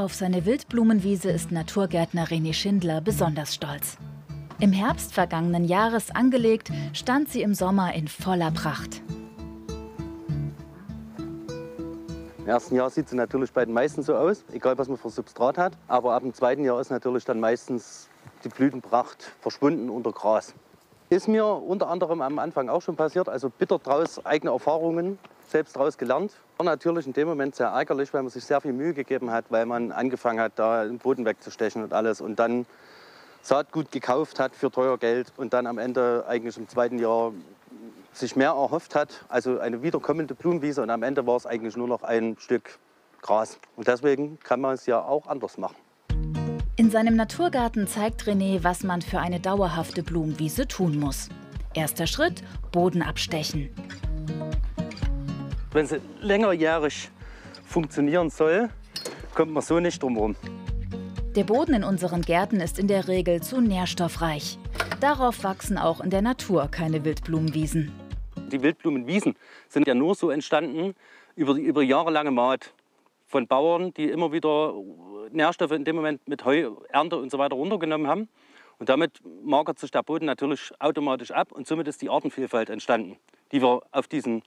Auf seine Wildblumenwiese ist Naturgärtner René Schindler besonders stolz. Im Herbst vergangenen Jahres angelegt, stand sie im Sommer in voller Pracht. Im ersten Jahr sieht sie natürlich bei den meisten so aus, egal was man für Substrat hat. Aber ab dem zweiten Jahr ist natürlich dann meistens die Blütenpracht verschwunden unter Gras. Ist mir unter anderem am Anfang auch schon passiert, also bitter draus eigene Erfahrungen selbst daraus gelernt. War natürlich in dem Moment sehr ärgerlich, weil man sich sehr viel Mühe gegeben hat, weil man angefangen hat, da den Boden wegzustechen und alles und dann Saatgut gekauft hat für teuer Geld und dann am Ende eigentlich im zweiten Jahr sich mehr erhofft hat, also eine wiederkommende Blumenwiese und am Ende war es eigentlich nur noch ein Stück Gras. Und deswegen kann man es ja auch anders machen. In seinem Naturgarten zeigt René, was man für eine dauerhafte Blumenwiese tun muss. Erster Schritt, Boden abstechen. Wenn sie längerjährig funktionieren soll, kommt man so nicht drum herum. Der Boden in unseren Gärten ist in der Regel zu nährstoffreich. Darauf wachsen auch in der Natur keine Wildblumenwiesen. Die Wildblumenwiesen sind ja nur so entstanden über, über jahrelange Maat von Bauern, die immer wieder Nährstoffe in dem Moment mit Heu, Ernte und so weiter runtergenommen haben. Und damit magert sich der Boden natürlich automatisch ab und somit ist die Artenvielfalt entstanden, die wir auf diesen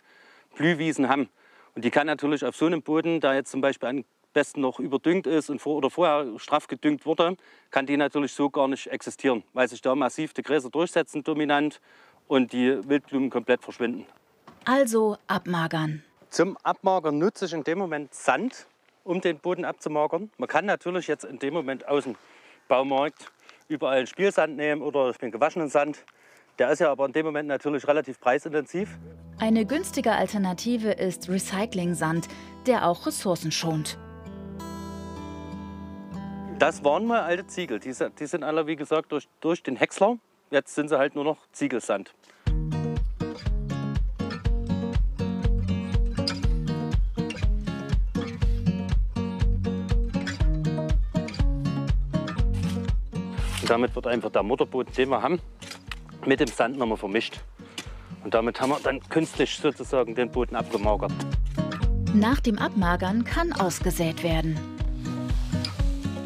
Blühwiesen haben. Und die kann natürlich auf so einem Boden, der jetzt zum Beispiel am besten noch überdüngt ist und vor, oder vorher straff gedüngt wurde, kann die natürlich so gar nicht existieren, weil sich da massiv die Gräser durchsetzen dominant und die Wildblumen komplett verschwinden. Also abmagern. Zum Abmagern nutze ich in dem Moment Sand, um den Boden abzumagern. Man kann natürlich jetzt in dem Moment aus dem Baumarkt überall einen Spielsand nehmen oder den gewaschenen Sand. Der ist ja aber in dem Moment natürlich relativ preisintensiv. Eine günstige Alternative ist Recycling-Sand, der auch Ressourcen schont. Das waren mal alte Ziegel. Die, die sind alle, wie gesagt, durch, durch den Häcksler. Jetzt sind sie halt nur noch Ziegelsand. Und damit wird einfach der Mutterboden, den wir haben, mit dem Sand nochmal vermischt. Und damit haben wir dann künstlich sozusagen den Boden abgemagert. Nach dem Abmagern kann ausgesät werden.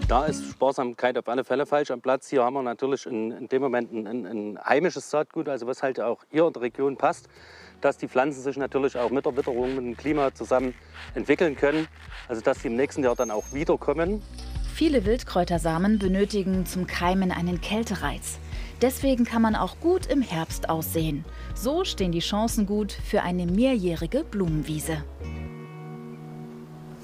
Da ist Sparsamkeit auf alle Fälle falsch am Platz. Hier haben wir natürlich in, in dem Moment ein, ein, ein, heimisches Saatgut, also was halt auch hier in der Region passt, dass die Pflanzen sich natürlich auch mit der Witterung, mit dem Klima zusammen entwickeln können. Also dass sie im nächsten Jahr dann auch wiederkommen. Viele Wildkräutersamen benötigen zum Keimen einen Kältereiz. Deswegen kann man auch gut im Herbst aussehen. So stehen die Chancen gut für eine mehrjährige Blumenwiese.